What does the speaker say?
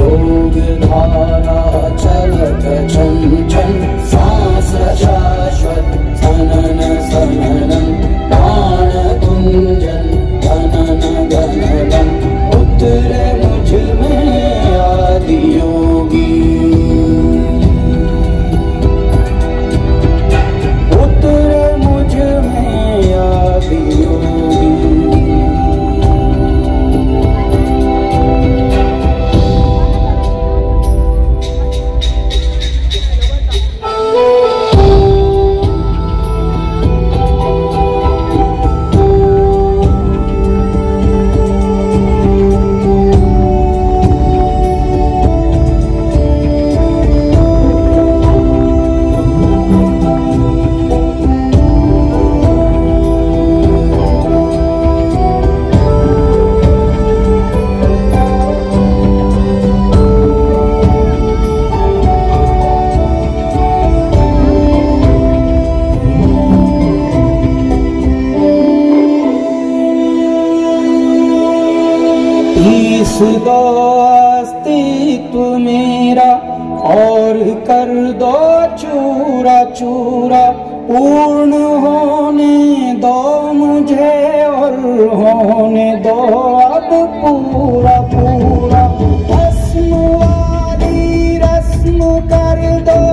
योगधारा चलत जगत छु च खुदा अस्तित्व मेरा और कर दो चूरा चूरा। पूर्ण होने दो मुझे, और होने दो अब पूरा पूरा। रस्म वाली रस्म कर दो